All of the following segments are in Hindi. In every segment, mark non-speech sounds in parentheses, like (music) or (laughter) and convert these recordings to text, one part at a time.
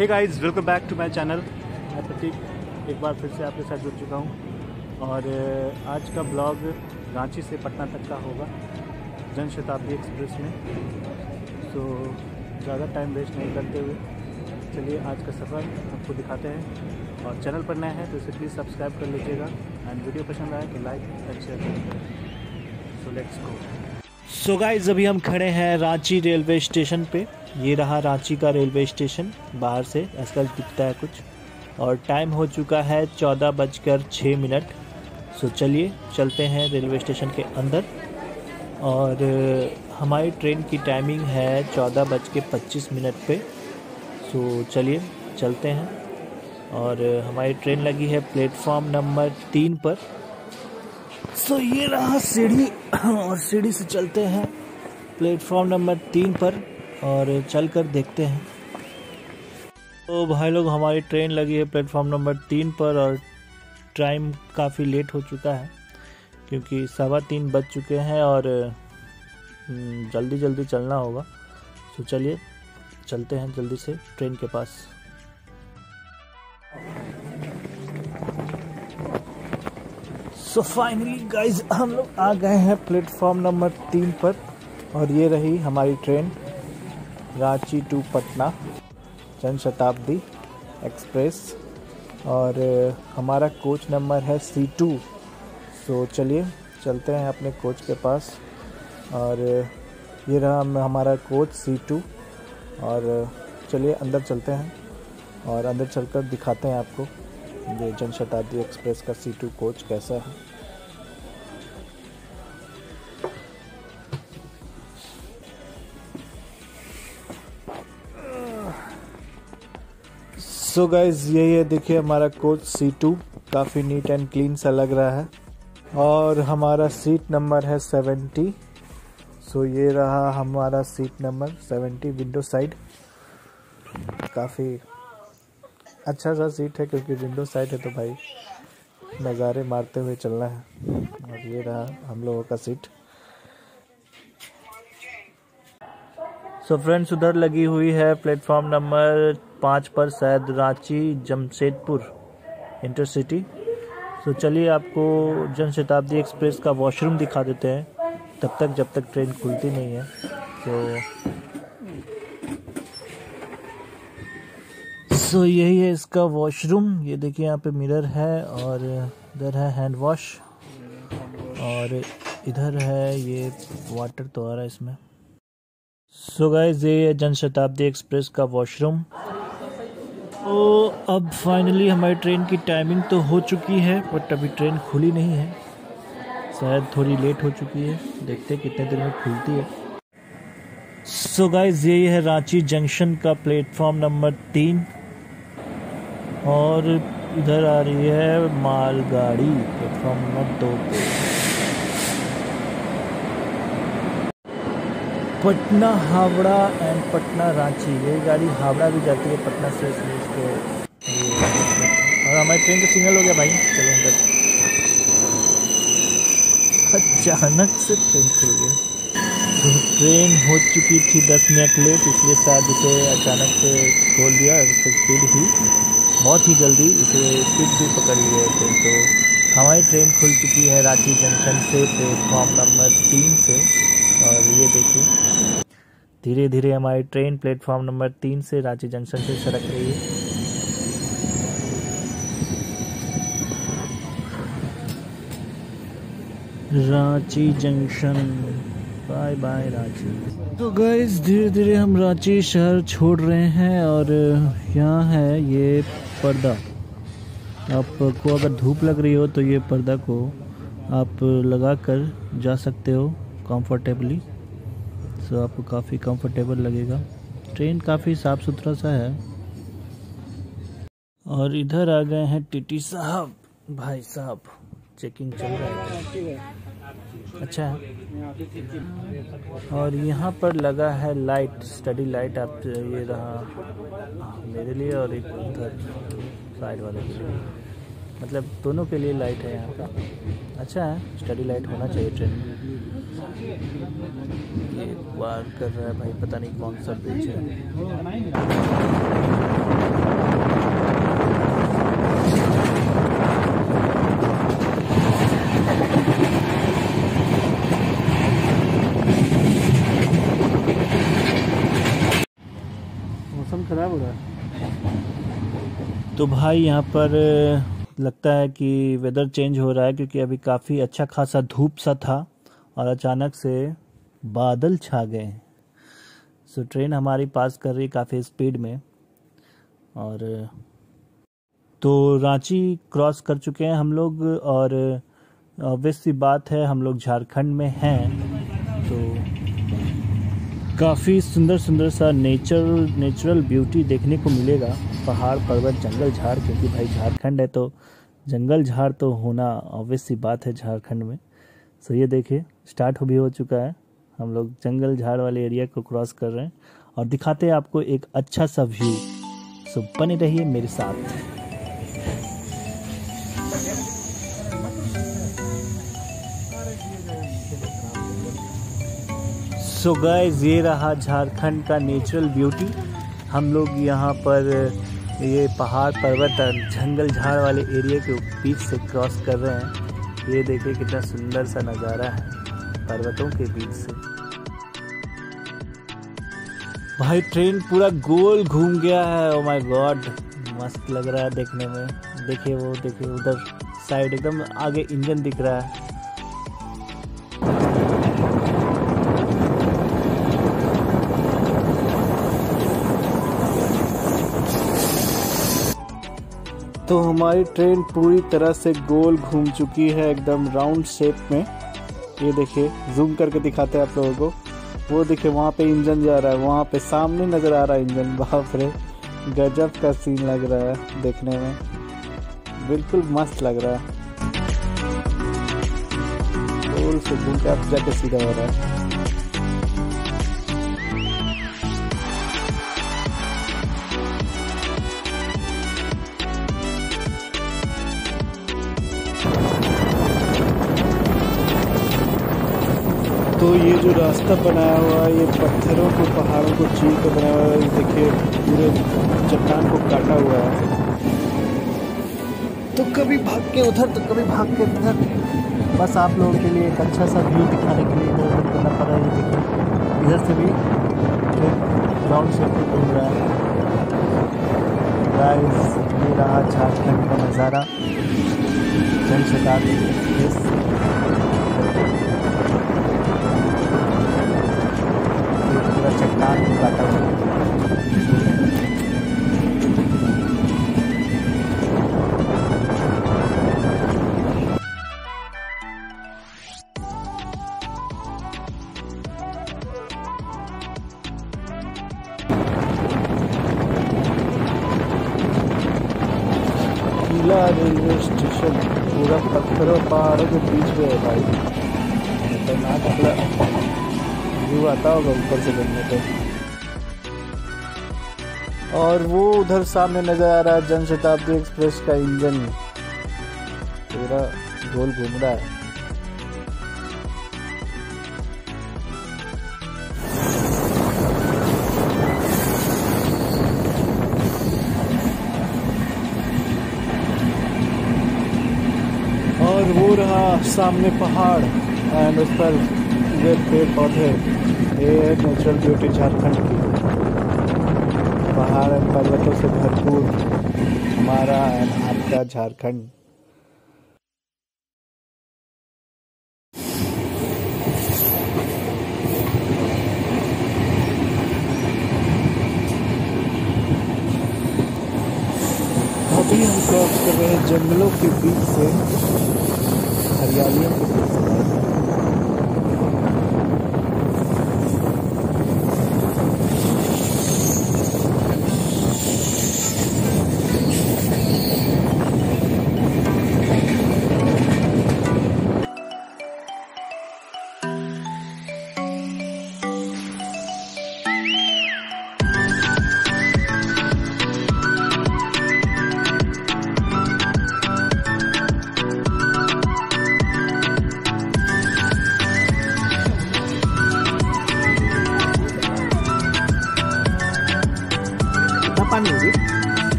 Hey guys welcome back to my channel मैं प्रतीक, एक बार फिर से आपके साथ जुड़ चुका हूँ। और आज का ब्लॉग रांची से पटना तक का होगा, जन शताब्दी एक्सप्रेस में। तो ज़्यादा टाइम वेस्ट नहीं करते हुए, चलिए आज का सफ़र आपको दिखाते हैं। और चैनल पर नए हैं तो इसे प्लीज़ सब्सक्राइब कर लीजिएगा। एंड वीडियो पसंद आए तो लाइक एंड शेयर करें so let's go so guys अभी हम खड़े हैं रांची रेलवे स्टेशन पे। ये रहा रांची का रेलवे स्टेशन, बाहर से ऐसा दिखता है कुछ। और टाइम हो चुका है चौदह बजकर छः मिनट। सो चलिए, चलते हैं रेलवे स्टेशन के अंदर। और हमारी ट्रेन की टाइमिंग है चौदह बज के पच्चीस मिनट पे। सो चलिए, चलते हैं। और हमारी ट्रेन लगी है प्लेटफॉर्म नंबर तीन पर। सो so, ये रहा सीढ़ी और सीढ़ी से चलते हैं प्लेटफॉर्म नंबर तीन पर और चलकर देखते हैं। तो भाई लोग हमारी ट्रेन लगी है प्लेटफॉर्म नंबर तीन पर और टाइम काफ़ी लेट हो चुका है क्योंकि सवा तीन बज चुके हैं और हम्म, जल्दी जल्दी चलना होगा। तो चलिए चलते हैं जल्दी से ट्रेन के पास। सो फाइनली गाइज़ हम लोग आ गए हैं प्लेटफॉर्म नंबर तीन पर और ये रही हमारी train Ranchi to Patna, Jan Shatabdi express और हमारा कोच नंबर है सी टू सो चलिए, चलते हैं अपने कोच के पास और ये रहा हमारा कोच सी टू और चलिए अंदर चलते हैं और अंदर चलकर दिखाते हैं आपको। ये जन शताब्दी एक्सप्रेस का सी टू कोच कैसा है? सो गाइज़ यही है देखिए हमारा कोच सी टू काफ़ी नीट एंड क्लीन सा लग रहा है। और हमारा सीट नंबर है सेवेंटी सो ये रहा हमारा seat number seventy window side काफ़ी अच्छा सा सीट है, क्योंकि विंडो साइड है तो भाई नज़ारे मारते हुए चलना है। और ये रहा हम लोगों का सीट सो फ्रेंड्स उधर लगी हुई है प्लेटफॉर्म नंबर पाँच पर शायद रांची जमशेदपुर इंटरसिटी तो चलिए आपको जन शताब्दी एक्सप्रेस का वॉशरूम दिखा देते हैं। तब तक जब तक ट्रेन खुलती नहीं है तो सो यही है इसका वॉशरूम ये देखिए यहाँ पे मिरर है और इधर है हैंड वॉश और इधर है ये वाटर तो आ रहा है इसमें। सो गाइस ये है जन शताब्दी एक्सप्रेस का वॉशरूम तो अब फाइनली हमारी ट्रेन की टाइमिंग तो हो चुकी है बट अभी ट्रेन खुली नहीं है। शायद थोड़ी लेट हो चुकी है। देखते हैं कितने देर में खुलती है। सो so गाइस ये है रांची जंक्शन का प्लेटफॉर्म नंबर तीन। और इधर आ रही है मालगाड़ी प्लेटफॉर्म नंबर दो पे पटना हावड़ा एंड पटना रांची. ये गाड़ी हावड़ा भी जाती है, पटना से इसको और हमारी ट्रेन का सिग्नल हो गया भाई. चलो अंदर. अचानक से ट्रेन खुल गया. ट्रेन हो चुकी थी दस मिनट लेट, इसलिए शायद इसे अचानक से खोल दिया उसका स्पीड भी बहुत ही जल्दी, इसे स्पीड भी पकड़ है ट्रेन तो हमारी ट्रेन खुल चुकी है रांची जंक्शन से प्लेटफॉर्म नंबर तीन से। और ये देखिए धीरे धीरे हमारी ट्रेन प्लेटफॉर्म नंबर तीन से रांची जंक्शन से सड़क रही है। Ranchi junction bye bye Ranchi. तो गाइस धीरे धीरे हम रांची शहर छोड़ रहे हैं और यहाँ है ये पर्दा। आपको अगर धूप लग रही हो तो ये पर्दा को आप लगा कर जा सकते हो कंफर्टेबली सो आपको काफ़ी कंफर्टेबल लगेगा। ट्रेन काफ़ी साफ़ सुथरा सा है। और इधर आ गए हैं टीटी साहब। भाई साहब चेकिंग चल रहा है। अच्छा है। और यहाँ पर लगा है लाइट स्टडी लाइट आप ये रहा, मेरे लिए और एक उधर साइड वाले के लिए। मतलब दोनों के लिए लाइट है यहाँ पर अच्छा है स्टडी लाइट होना चाहिए ट्रेन में। ये वार कर रहा है भाई, पता नहीं कौन सा ब्रिज है मौसम ख़राब हो रहा है तो भाई यहाँ पर लगता है कि वेदर चेंज हो रहा है क्योंकि अभी काफ़ी अच्छा खासा धूप सा था और अचानक से बादल छा गए सो ट्रेन हमारी पास कर रही काफ़ी स्पीड में और तो रांची क्रॉस कर चुके हैं हम लोग और ऑब्वियस सी बात है हम लोग झारखंड में हैं। तो काफ़ी सुंदर सुंदर सा नेचर नेचुरल ब्यूटी देखने को मिलेगा। पहाड़, पर्वत, जंगल, झाड़, क्योंकि भाई झारखंड है तो जंगल, झाड़ तो होना ऑब्वियस सी बात है झारखंड में। सो ये देखिए स्टार्ट हो भी हो चुका है। हम लोग जंगल, झाड़ वाले एरिया को क्रॉस कर रहे हैं और दिखाते हैं आपको एक अच्छा सा व्यू सो बने रहिए मेरे साथ। सो गाइस, ये रहा झारखंड का नेचुरल ब्यूटी हम लोग यहाँ पर, ये पहाड़ पर्वत जंगल झाड़ वाले एरिया के बीच से क्रॉस कर रहे हैं. ये देखिए कितना सुंदर सा नज़ारा है पर्वतों के बीच से. भाई ट्रेन पूरा गोल घूम गया है. ओ माय गॉड मस्त लग रहा है देखने में. देखिए वो, देखिए उधर साइड एकदम आगे इंजन दिख रहा है. तो हमारी ट्रेन पूरी तरह से गोल घूम चुकी है, एकदम राउंड शेप में। ये देखिए जूम करके दिखाते हैं आप लोगों को। वो देखिए, वहाँ पे इंजन जा रहा है, वहाँ पे सामने नज़र आ रहा है इंजन। बाप रे, गजब का सीन लग रहा है देखने में। बिल्कुल मस्त लग रहा है। गोल से घूम के अब जाके सीधा हो रहा है। ये जो रास्ता बनाया हुआ है, ये पत्थरों को, पहाड़ों को चीर के बनाया हुआ है देखिए, पूरे चट्टान को काटा हुआ है। तो कभी भाग के उधर तो कभी भाग के उधर। बस आप लोगों के लिए एक अच्छा सा व्यू दिखाने के लिए इधर उधर करना पड़ रहा है देखिए। इधर से भी ग्राउंड से घूम रहा है। गाइस ये रहा झारखंड का नज़ारा। जन शताब्दी पूरा चट्टान काटा रेलवे स्टेशन, पूरा पत्थरों पहाड़ों के बीच में है भाई। खतरनाक वाला व्यू आता होगा ऊपर से बनने पे। और वो उधर सामने नज़र आ रहा है जन शताब्दी एक्सप्रेस का इंजन। पूरा गोल घूम रहा है। और वो रहा सामने पहाड़, एंड उस पर उगे पेड़ पौधे। ये है नेचुरल ब्यूटी झारखंड की। पहाड़ पर्वतों से भरपूर हमारा एंड आपका झारखंड। अभी हम क्रॉस कर रहे हैं जंगलों के बीच से, हरियालियों के बीच से।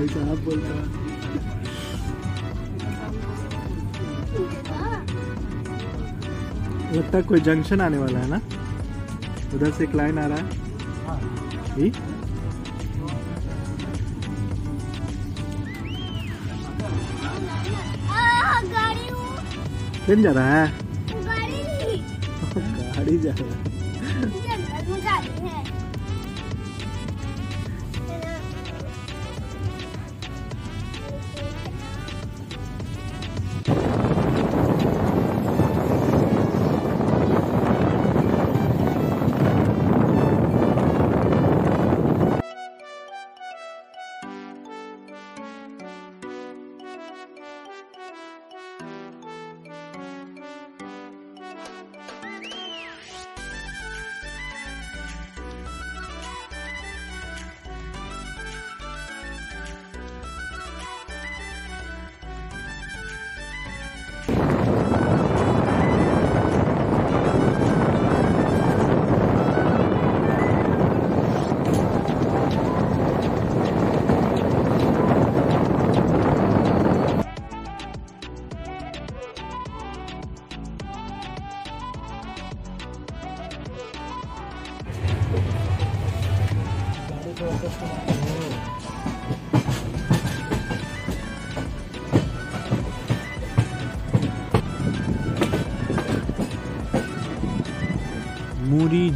भाई साहब बोल रहा लगता है कोई जंक्शन आने वाला है ना? उधर से एक लाइन आ रहा है। ट्रेन जा रहा है। गाड़ी (laughs) जा रहा है।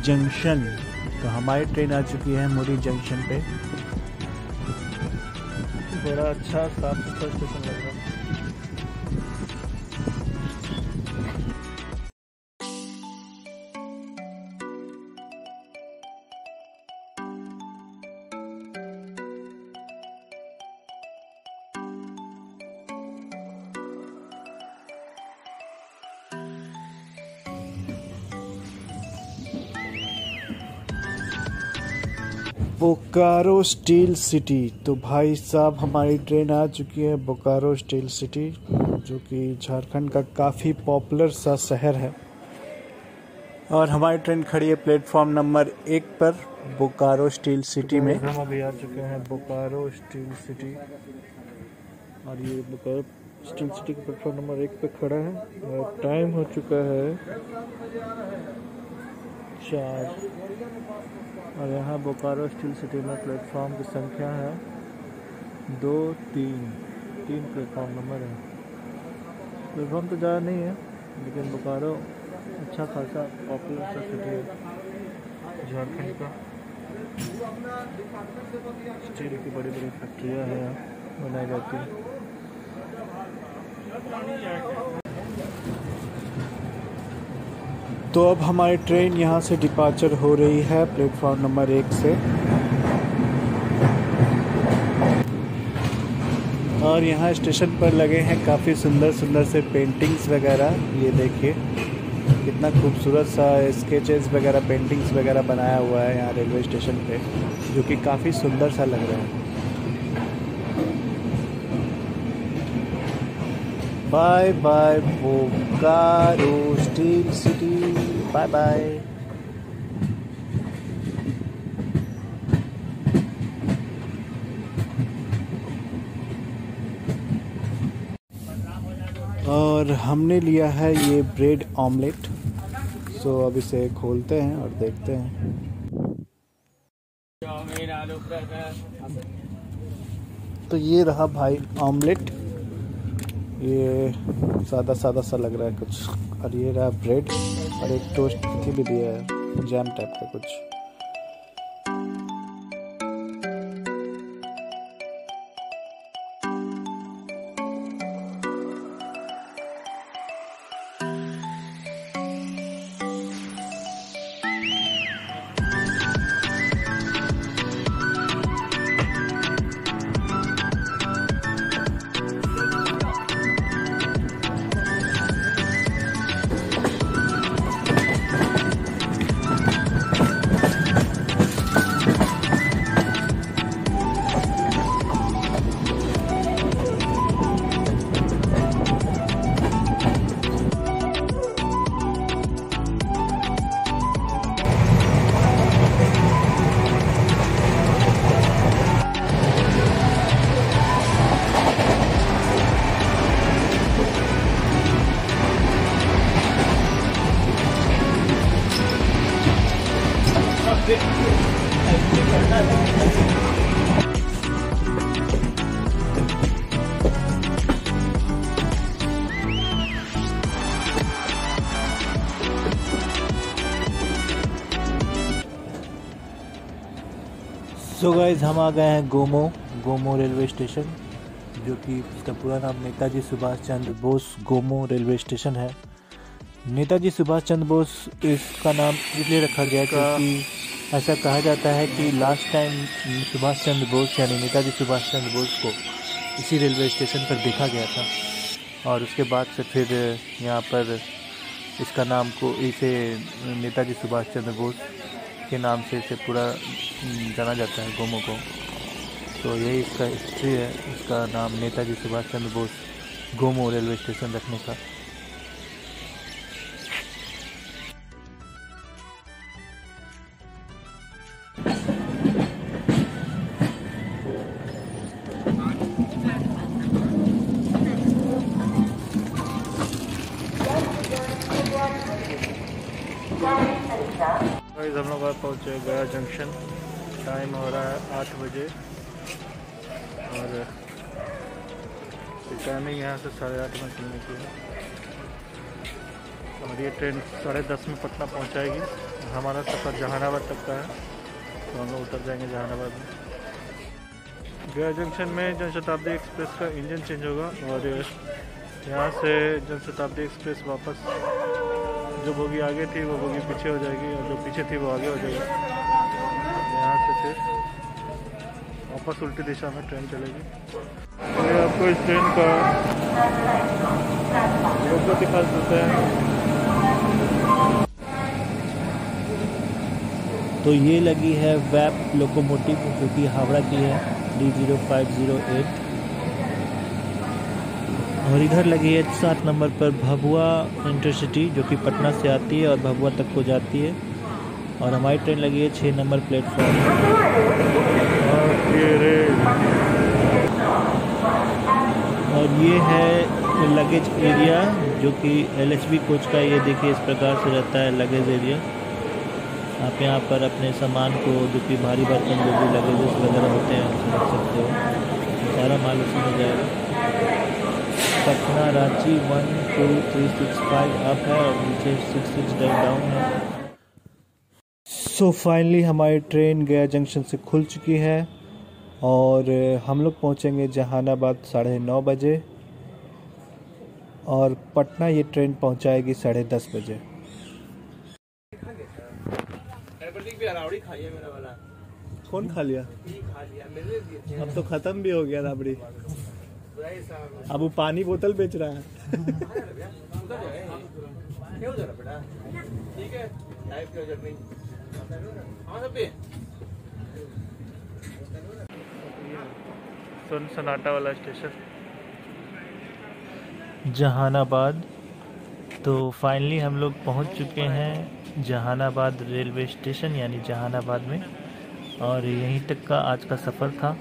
जंक्शन तो हमारी ट्रेन आ चुकी है मोरी जंक्शन पे। बड़ा अच्छा साफ़ सुथरा स्टेशन लग रहा है। Bokaro steel city. तो भाई साहब, हमारी ट्रेन आ चुकी है बोकारो स्टील सिटी, जो कि झारखंड का काफ़ी पॉपुलर सा शहर है। और हमारी ट्रेन खड़ी है प्लेटफॉर्म नंबर एक पर, बोकारो स्टील सिटी में। हम अभी आ चुके हैं बोकारो स्टील सिटी। और ये बोकारो स्टील सिटी के प्लेटफॉर्म नंबर एक पर खड़ा है। और टाइम हो चुका है चार और यहाँ बोकारो स्टील सिटी में प्लेटफॉर्म की संख्या है दो, तीन। तीन प्लेटफॉर्म नंबर है। प्लेटफॉर्म तो ज़्यादा नहीं है, लेकिन बोकारो अच्छा खासा पॉपुलर सा सिटी है, झारखंड का। स्टील की बड़ी बड़ी फैक्ट्रियाँ हैं, बनाई जाती हैं। तो अब हमारी ट्रेन यहाँ से डिपार्चर हो रही है, प्लेटफॉर्म नंबर एक से। और यहाँ स्टेशन पर लगे हैं काफ़ी सुंदर सुंदर से पेंटिंग्स वगैरह, ये देखिए। कितना खूबसूरत सा स्केचेस वगैरह पेंटिंग्स वगैरह बनाया हुआ है यहाँ रेलवे स्टेशन पे, जो कि काफ़ी सुंदर सा लग रहा है। Bye bye Bokaro steel city. Bye bye और हमने लिया है ये ब्रेड ऑमलेट। सो अब इसे खोलते हैं और देखते हैं। तो ये रहा भाई ऑमलेट। ये सादा सादा सा लग रहा है कुछ। और ये रहा ब्रेड। और एक टोस्ट भी दिया है जैम टाइप का कुछ। सो गाइज़ हम आ गए हैं गोमो गोमो रेलवे स्टेशन, जो कि इसका पूरा नाम नेताजी सुभाष चंद्र बोस गोमो रेलवे स्टेशन है। नेताजी सुभाष चंद्र बोस इसका नाम इसलिए रखा गया क्योंकि ऐसा कहा जाता है कि लास्ट टाइम सुभाष चंद्र बोस, यानी नेताजी सुभाष चंद्र बोस को इसी रेलवे स्टेशन पर देखा गया था। और उसके बाद से फिर यहाँ पर इसका नाम को इसे नेताजी सुभाष चंद्र बोस के नाम से इसे पूरा जाना जाता है गोमो को। तो यही इसका हिस्ट्री है। इसका नाम नेताजी सुभाष चंद्र बोस गोमो रेलवे स्टेशन रखने का। गाइस हम लोग पहुँचे गया जंक्शन टाइम हो रहा है आठ बजे. और टाइमिंग यहाँ से साढ़े आठ में चलने की है और ये ट्रेन साढ़े दस में पटना पहुँचाएगी. हमारा सफ़र जहानाबाद तक का है. तो हम लोग उतर जाएँगे जहानाबाद में. गया जंक्शन में जनशताब्दी एक्सप्रेस का इंजन चेंज होगा. और यहाँ से जनशताब्दी एक्सप्रेस वापस जो बोगी आगे थी, वो बोगी पीछे हो जाएगी और जो पीछे थी वो आगे हो जाएगी। यहाँ से फिर वापस उल्टी दिशा में ट्रेन चलेगी। ये आपको इस ट्रेन का लोगो दिखा देते हैं। तो ये लगी है वैप लोकोमोटिव जो कि हावड़ा की है D zero five zero eight और इधर लगी है सात नंबर पर भभुआ इंटरसिटी, जो कि पटना से आती है और भभुआ तक को जाती है। और हमारी ट्रेन लगी है छः नंबर प्लेटफॉर्म। और ये है लगेज एरिया, जो कि एलएचबी कोच का ये देखिए इस प्रकार से रहता है लगेज एरिया। आप यहाँ पर अपने सामान को, जो कि भारी बर्तन, जो भी लगेजेस वगैरह होते हैं उसे रख सकते हो। सारा माल उसमें जाएगा। Patna Ranchi one two three six five up है और नीचे सिक्स सिक्स डाउन है। सो फाइनली हमारी ट्रेन गया जंक्शन से खुल चुकी है और हम लोग पहुँचेंगे जहानाबाद साढ़े नौ बजे और पटना ये ट्रेन पहुंचाएगी साढ़े दस बजे। कौन खा लिया? अब तो खत्म भी हो गया राबड़ी। अब वो पानी बोतल बेच रहा है। सुन सनाटा वाला स्टेशन। जहानाबाद। तो फाइनली हम लोग पहुँच चुके हैं जहानाबाद रेलवे स्टेशन, यानी जहानाबाद में। और यहीं तक का आज का सफ़र था।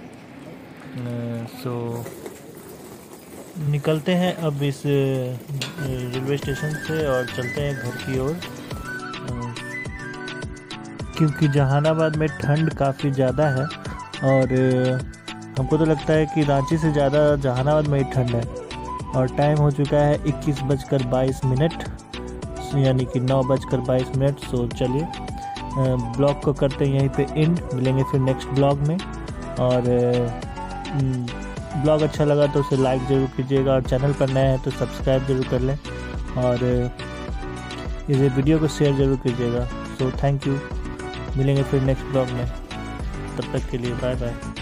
सो निकलते हैं अब इस रेलवे स्टेशन से और चलते हैं घर की ओर। क्योंकि जहानाबाद में ठंड काफ़ी ज़्यादा है और हमको तो लगता है कि रांची से ज़्यादा जहानाबाद में ही ठंड है। और टाइम हो चुका है इक्कीस बजकर बाईस मिनट, यानी कि नौ बजकर बाईस मिनट, सो चलिए ब्लॉग को करते हैं यहीं पे एंड। मिलेंगे फिर नेक्स्ट ब्लॉग में। और ब्लॉग अच्छा लगा तो उसे लाइक ज़रूर कीजिएगा और चैनल पर नए हैं तो सब्सक्राइब ज़रूर कर लें और इस वीडियो को शेयर ज़रूर कीजिएगा। सो थैंक यू मिलेंगे फिर नेक्स्ट ब्लॉग में। तब तक के लिए बाय बाय